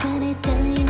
Can I tell you?